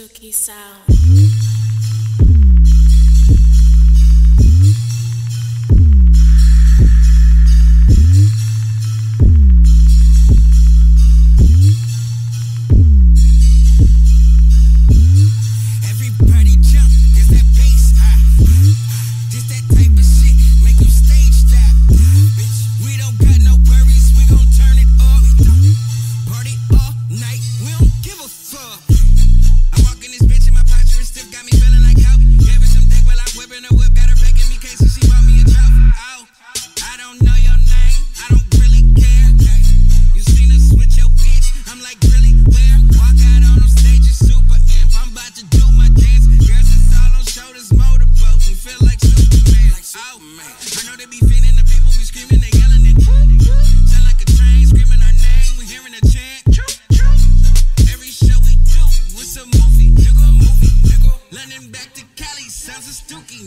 Stooki sound.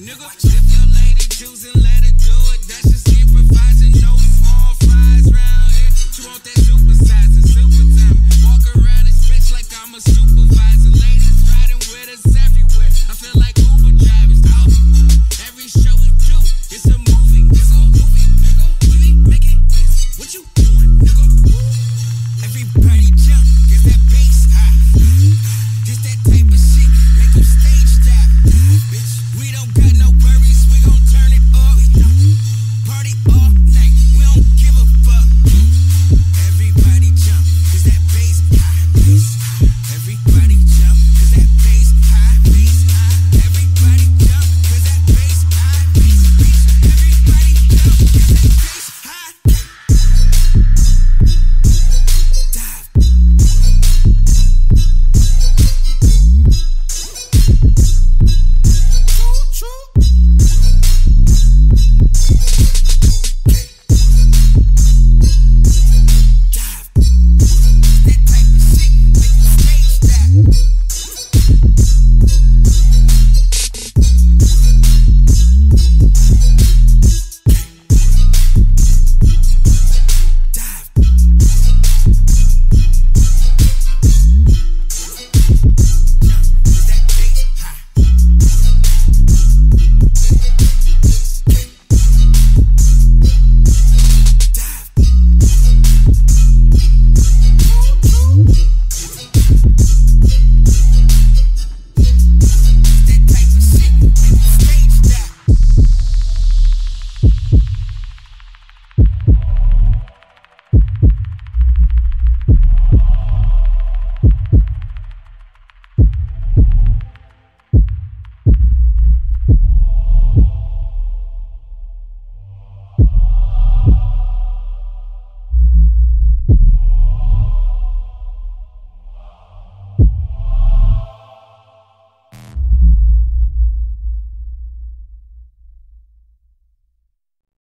nigga. If your lady choosing, let her do it. That's just improvising. No small fries round here. She want that super size.